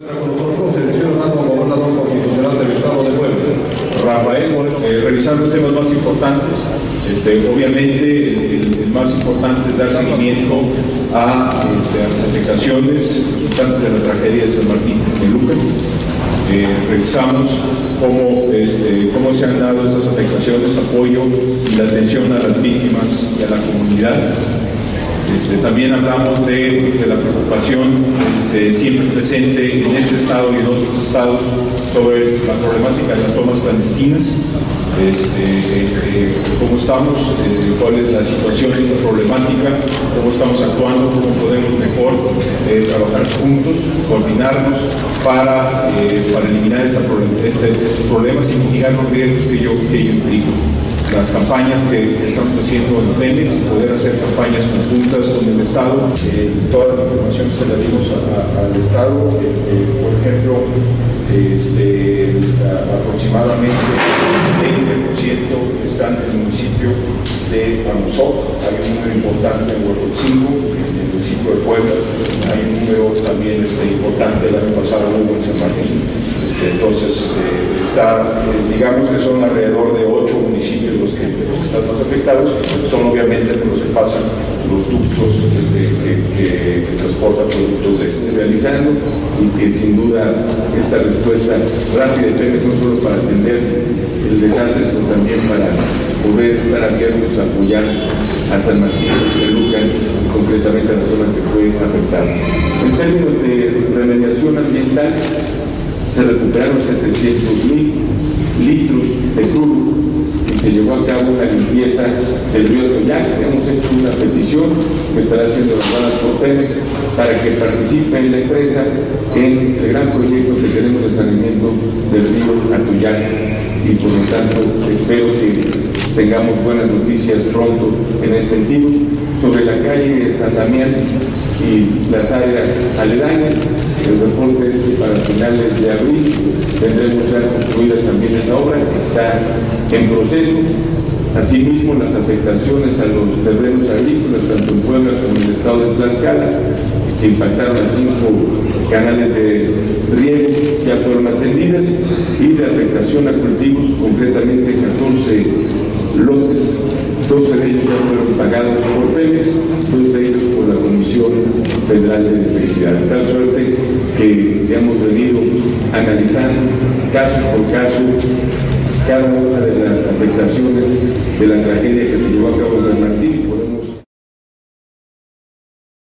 Con nosotros el gobernador constitucional del Estado de Puebla, Rafael eh, los temas más importantes. Este, obviamente, el, más importante es dar seguimiento a, este, las afectaciones resultantes de la tragedia de San Martín de Luque. Eh, revisamos cómo, este, cómo se han dado estas afectaciones, apoyo y la atención a las víctimas y a la comunidad. Este, también hablamos de, la preocupación este, siempre presente en este estado y en otros estados sobre la problemática de las tomas clandestinas, este, eh, cómo estamos, eh, cuál es la situación de esta problemática, cómo estamos actuando, cómo podemos mejor eh, trabajar juntos, coordinarnos para, para eliminar este- estos problemas y mitigar los riesgos que yo, que yo implico las campañas que estamos haciendo en Pemex poder hacer campañas conjuntas con el Estado. Eh, toda la información se la dimos a- al Estado. Eh, eh, por ejemplo, este, aproximadamente el 20% están en el municipio de Amozoc. Hay un número importante en Huertotzingo, en el municipio de Puebla. También este, importante, el año pasado hubo en San Martín. Este, entonces, eh, eh, digamos que son alrededor de ocho municipios los que, los están más afectados, son obviamente los que pasan los ductos este, que, que- transportan productos de, realizando y que sin duda esta respuesta rápida y no solo para atender el desastre, sino también para poder estar abiertos a apoyar a San Martín de Lucas, concretamente a la zona que fue afectada. En términos de remediación ambiental, se recuperaron 700 mil litros de crudo y se llevó a cabo una limpieza del río Toyac. Hemos hecho una petición que estará siendo elaborada por Pemex para que participe la empresa en el gran proyecto que tenemos de saneamiento del río Atoyac y por lo tanto espero que tengamos buenas noticias pronto en ese sentido. Sobre la calle San Damián y las áreas aledañas, el reporte es que para finales de abril tendremos ya concluida también esa obra, que está en proceso. Asimismo, las afectaciones a los terrenos agrícolas, tanto en Puebla como en el estado de Tlaxcala, que impactaron a cinco canales de riego, ya fueron atendidas, y de afectación a cultivos, concretamente 14 lotes, 12 de ellos ya fueron pagados De Electricidad. De tal suerte que hemos venido analizando caso por caso cada una de las afectaciones de la tragedia que se llevó a cabo en San Martín.